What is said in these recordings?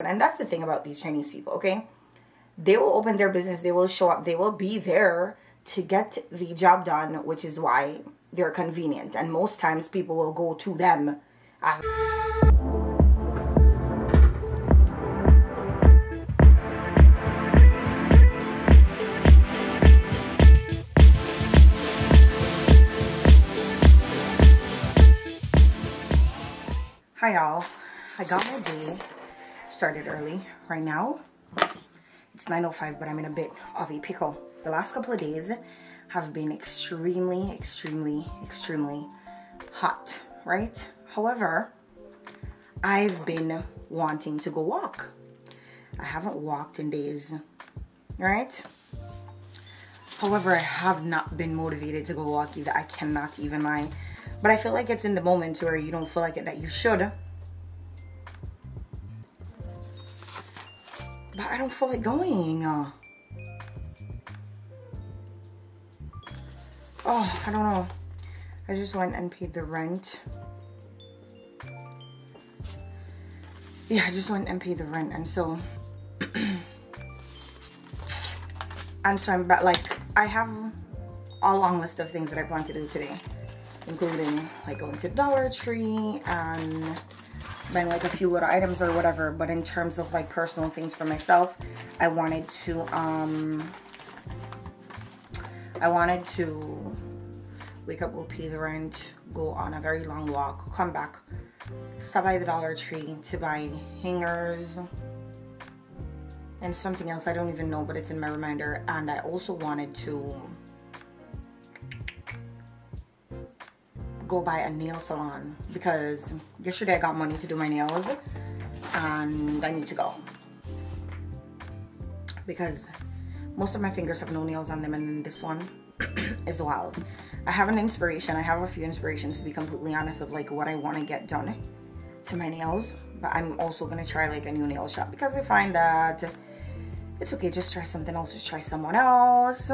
And that's the thing about these Chinese people, okay? They will open their business, they will show up, they will be there to get the job done, which is why they're convenient. And most times people will go to them as Hi y'all. I got my day started early right now. It's 9.05 but I'm in a bit of a pickle. The last couple of days have been extremely, extremely, extremely hot, right? However, I've been wanting to go walk. I haven't walked in days, right? However, I have not been motivated to go walk either. I cannot even lie. But I feel like it's in the moment where you don't feel like it that you should. I don't feel like going. Uh, oh, I don't know. I just went and paid the rent. Yeah, I just went and paid the rent. And so... and so I'm back. Like, I have a long list of things that I plan to do today including like going to Dollar Tree and buying like a few little items or whatever. But in terms of like personal things for myself, I wanted to, um, I wanted to wake up, go pay the rent, go on a very long walk, come back, stop by the Dollar Tree to buy hangers and something else I don't even know, but it's in my reminder. And I also wanted to go by a nail salon because yesterday I got money to do my nails and I need to go because most of my fingers have no nails on them and this one is wild. I have an inspiration. I have a few inspirations to be completely honest of like what I want to get done to my nails but I'm also going to try like a new nail shop because I find that it's okay just try something else just try someone else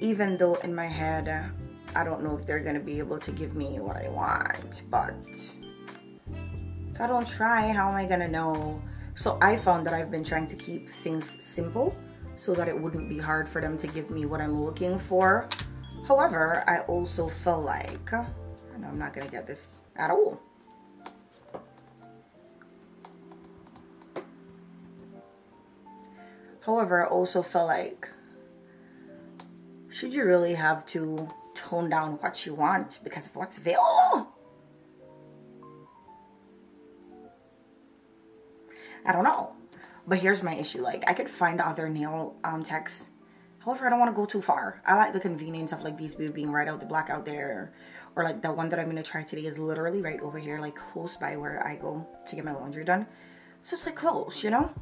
even though in my head I don't know if they're gonna be able to give me what I want, but if I don't try, how am I gonna know? So I found that I've been trying to keep things simple so that it wouldn't be hard for them to give me what I'm looking for. However, I also feel like, and I'm not gonna get this at all. However, I also feel like, should you really have to tone down what you want because of what's available. I don't know. But here's my issue. Like, I could find other nail um, techs. However, I don't want to go too far. I like the convenience of, like, these being right out the block out there. Or, like, the one that I'm going to try today is literally right over here, like, close by where I go to get my laundry done. So, it's, like, close, you know?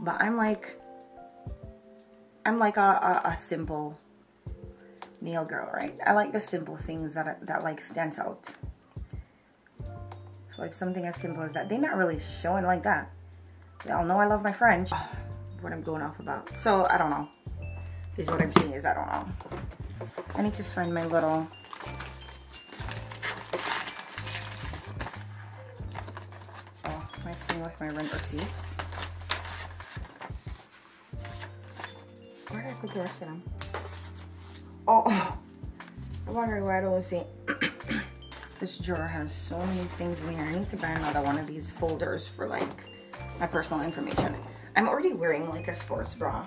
But I'm, like... I'm, like, a, a, a simple nail girl, right? I like the simple things that, that like stands out. So like something as simple as that. They're not really showing like that. Y'all know I love my French. what I'm going off about. So I don't know. This Is what I'm saying is I don't know. I need to find my little oh my thing with my rent receipts. Where did I put the rest of them? Oh, I'm wondering why I don't see. this drawer has so many things in here. I need to buy another one of these folders for like my personal information. I'm already wearing like a sports bra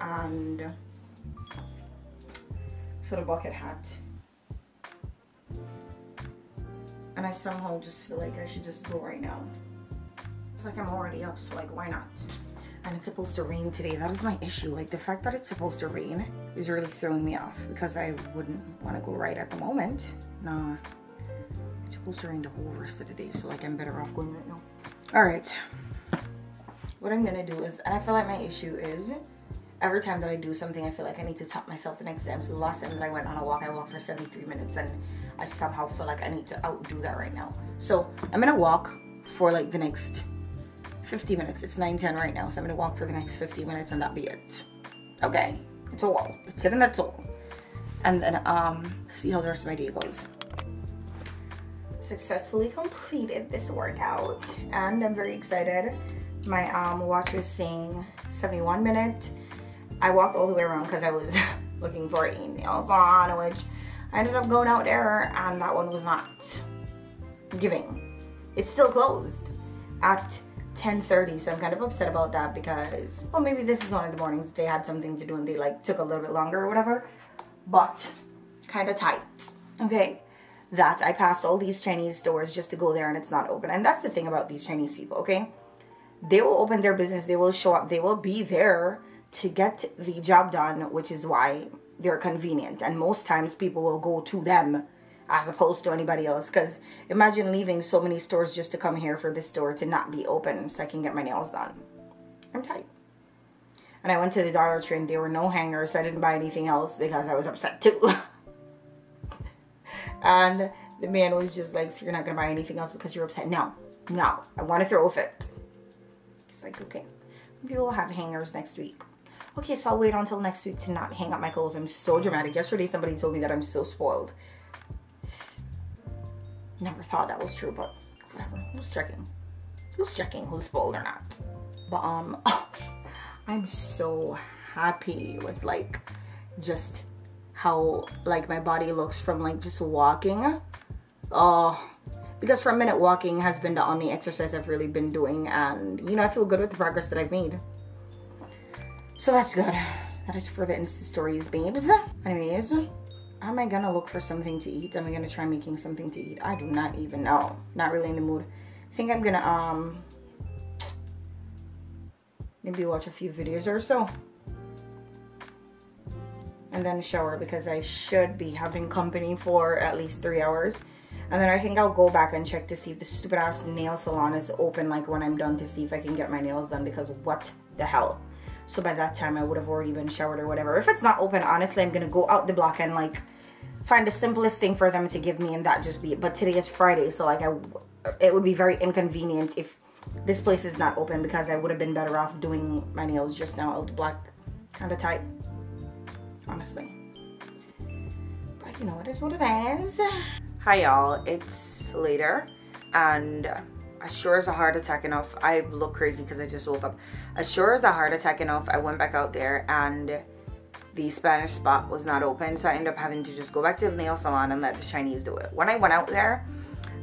and sort of bucket hat. And I somehow just feel like I should just go right now. It's like I'm already up, so like why not? And it's supposed to rain today. That is my issue. Like the fact that it's supposed to rain is really throwing me off because I wouldn't want to go right at the moment. Nah, it's supposed to rain the whole rest of the day. So like I'm better off going right now. All right, what I'm gonna do is, and I feel like my issue is every time that I do something, I feel like I need to top myself the next time. So the last time that I went on a walk, I walked for 73 minutes and I somehow feel like I need to outdo that right now. So I'm gonna walk for like the next 50 minutes. It's 9.10 right now, so I'm gonna walk for the next 50 minutes and that'll be it. Okay, it's all. That's it and that's all. And then um, see how the rest of my day goes. successfully completed this workout and I'm very excited. My um, watch was saying 71 minutes. I walked all the way around because I was looking for a nail salon, which I ended up going out there and that one was not giving. It's still closed at 10.30 so I'm kind of upset about that because well maybe this is one of the mornings they had something to do and they like took a little bit longer or whatever but kind of tight. Okay that I passed all these Chinese stores just to go there and it's not open. And that's the thing about these Chinese people okay? They will open their business they will show up they will be there to get the job done which is why they're convenient. And most times people will go to them as opposed to anybody else. Because imagine leaving so many stores just to come here for this store to not be open so I can get my nails done. I'm tight. And I went to the Dollar Tree and there were no hangers, so I didn't buy anything else because I was upset too. and the man was just like, so you're not going to buy anything else because you're upset? No, no, I want to throw a fit. He's like, okay, maybe we'll have hangers next week. Okay, so I'll wait until next week to not hang up my clothes. I'm so dramatic. Yesterday somebody told me that I'm so spoiled. Never thought that was true, but whatever. Who's checking? Who's checking who's spoiled or not? But um, oh, I'm so happy with like just how like my body looks from like just walking. Oh, because for a minute walking has been the only exercise I've really been doing and you know I feel good with the progress that I've made. So that's good. That is for the Insta stories, babes. Anyways, am I gonna look for something to eat? Am I gonna try making something to eat? I do not even know. Not really in the mood. I think I'm gonna um maybe watch a few videos or so. And then shower because I should be having company for at least three hours. And then I think I'll go back and check to see if the stupid ass nail salon is open like when I'm done to see if I can get my nails done because what the hell. So by that time I would have already been showered or whatever. If it's not open, honestly, I'm gonna go out the block and like find the simplest thing for them to give me and that just be it. But today is Friday, so like I, it would be very inconvenient if this place is not open because I would have been better off doing my nails just now out the black, kind of tight, honestly. But you know, it is what it is. Hi y'all, it's later and as sure as a heart attack enough, I look crazy because I just woke up. As sure as a heart attack enough, I went back out there and the Spanish spot was not open, so I ended up having to just go back to the nail salon and let the Chinese do it. When I went out there,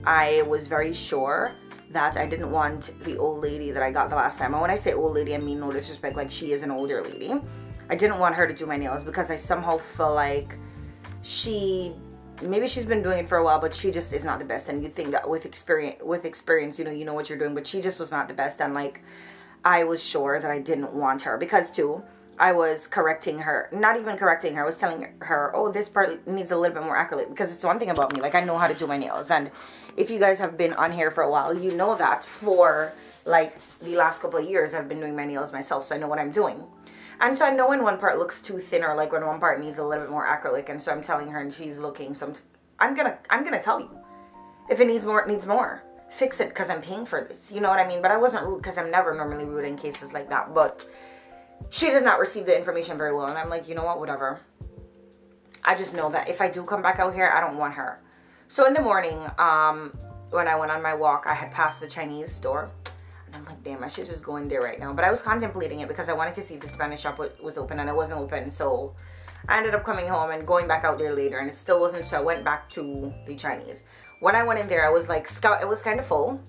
I was very sure that I didn't want the old lady that I got the last time. And when I say old lady, I mean no disrespect, like she is an older lady. I didn't want her to do my nails because I somehow feel like she maybe she's been doing it for a while but she just is not the best and you think that with experience with experience you know you know what you're doing but she just was not the best and like I was sure that I didn't want her because too I was correcting her, not even correcting her. I was telling her, oh, this part needs a little bit more acrylic because it's one thing about me. Like I know how to do my nails. And if you guys have been on here for a while, you know that for like the last couple of years, I've been doing my nails myself. So I know what I'm doing. And so I know when one part looks too thin or like when one part needs a little bit more acrylic. And so I'm telling her and she's looking some, I'm gonna, I'm gonna tell you if it needs more, it needs more. Fix it because I'm paying for this. You know what I mean? But I wasn't rude because I'm never normally rude in cases like that. But she did not receive the information very well. And I'm like, you know what, whatever. I just know that if I do come back out here, I don't want her. So in the morning, um, when I went on my walk, I had passed the Chinese store. And I'm like, damn, I should just go in there right now. But I was contemplating it because I wanted to see if the Spanish shop was open and it wasn't open. So I ended up coming home and going back out there later and it still wasn't. So I went back to the Chinese. When I went in there, I was like, scout. It was kind of full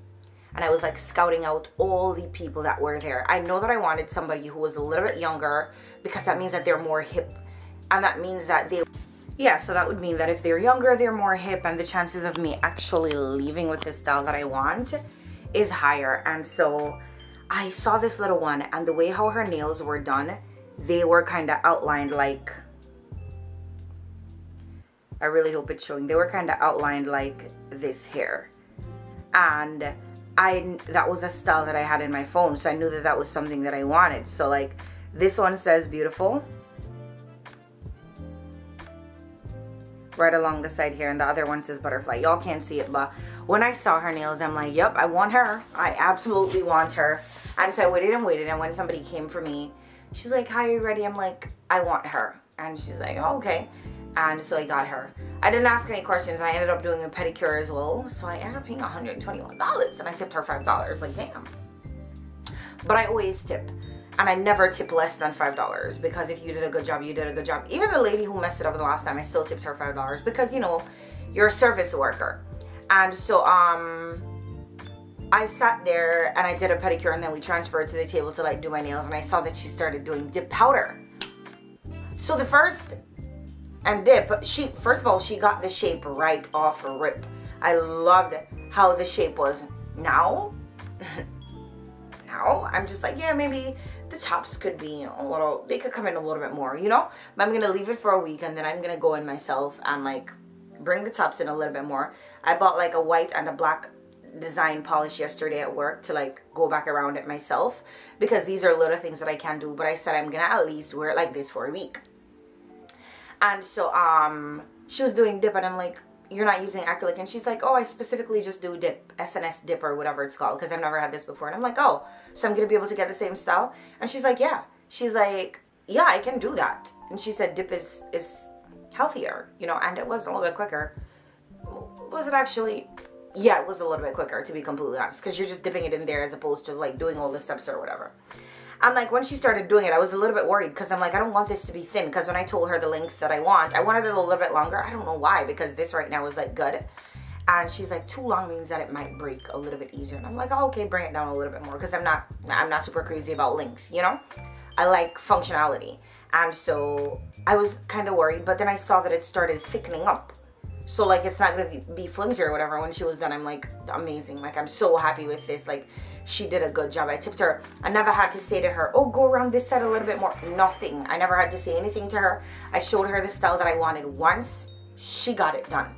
and I was like scouting out all the people that were there. I know that I wanted somebody who was a little bit younger because that means that they're more hip and that means that they yeah so that would mean that if they're younger they're more hip and the chances of me actually leaving with the style that I want is higher. And so I saw this little one and the way how her nails were done they were kind of outlined like I really hope it's showing. They were kind of outlined like this hair. And I that was a style that I had in my phone so I knew that that was something that I wanted. So like this one says beautiful. Right along the side here and the other one says butterfly. Y'all can't see it but when I saw her nails I'm like yep I want her. I absolutely want her. And so I waited and waited and when somebody came for me she's like hi are you ready? I'm like I want her. And she's like oh, okay and so I got her. I didn't ask any questions. I ended up doing a pedicure as well, so I ended up paying $121, and I tipped her five dollars. Like damn. But I always tip, and I never tip less than five dollars because if you did a good job, you did a good job. Even the lady who messed it up the last time, I still tipped her five dollars because you know you're a service worker, and so um. I sat there and I did a pedicure and then we transferred to the table to like do my nails and I saw that she started doing dip powder. So the first and dip, she first of all she got the shape right off a rip. I loved how the shape was. Now, now I'm just like yeah maybe the tops could be a little they could come in a little bit more you know but I'm gonna leave it for a week and then I'm gonna go in myself and like bring the tops in a little bit more. I bought like a white and a black design polish yesterday at work to like go back around it myself because these are little things that I can do but I said I'm gonna at least wear it like this for a week and so um she was doing dip and I'm like you're not using acrylic. And she's like oh I specifically just do dip SNS dip or whatever it's called because I've never had this before. And I'm like oh so I'm gonna be able to get the same style? And she's like yeah. She's like yeah I can do that. And she said dip is is healthier you know and it was a little bit quicker. Was it actually yeah, it was a little bit quicker to be completely honest because you're just dipping it in there as opposed to like doing all the steps or whatever. And like when she started doing it, I was a little bit worried because I'm like, I don't want this to be thin because when I told her the length that I want, I wanted it a little bit longer. I don't know why because this right now is like good. And she's like, too long means that it might break a little bit easier. And I'm like, oh, okay, bring it down a little bit more because I'm not, I'm not super crazy about length, you know? I like functionality. And so I was kind of worried, but then I saw that it started thickening up so like it's not gonna be, flimsy or whatever. When she was done i'm like amazing. Like i'm so happy with this. Like she did a good job. I tipped her. I never had to say to her oh go around this side a little bit more. Nothing. I never had to say anything to her. I showed her the style that i wanted. Once she got it done.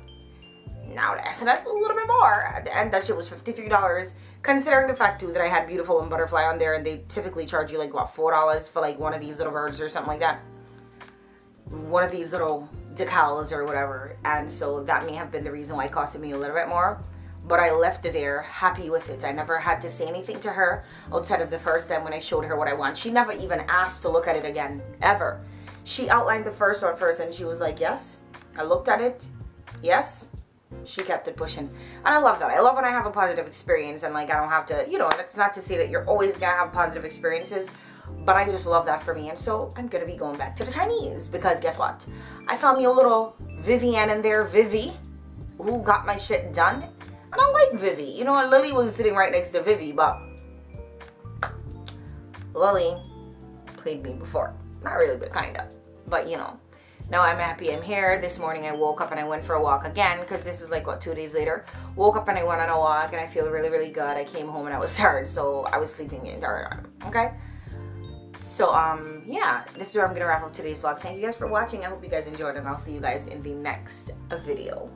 Now that's a little bit more and that shit was $53 considering the fact too that i had beautiful and butterfly on there and they typically charge you like what four dollars for like one of these little birds or something like that? One of these little decals or whatever and so that may have been the reason why it costed me a little bit more but I left it there happy with it. I never had to say anything to her outside of the first time when I showed her what I want. She never even asked to look at it again, ever. She outlined the first one first and she was like, yes. I looked at it, yes. She kept it pushing. And I love that. I love when I have a positive experience and like I don't have to, you know, it's not to say that you're always gonna have positive experiences, but I just love that for me. And so I'm gonna be going back to the Chinese because guess what? I found me a little Vivienne in there, Vivi, who got my shit done. And I like Vivi. You know, Lily was sitting right next to Vivi, but Lily played me before. Not really, but kinda. But you know, now I'm happy I'm here. This morning I woke up and I went for a walk again because this is like what two days later. Woke up and I went on a walk and I feel really really good. I came home and I was tired, so I was sleeping the time. Okay so um yeah this is where i'm gonna wrap up today's vlog. Thank you guys for watching. I hope you guys enjoyed and i'll see you guys in the next video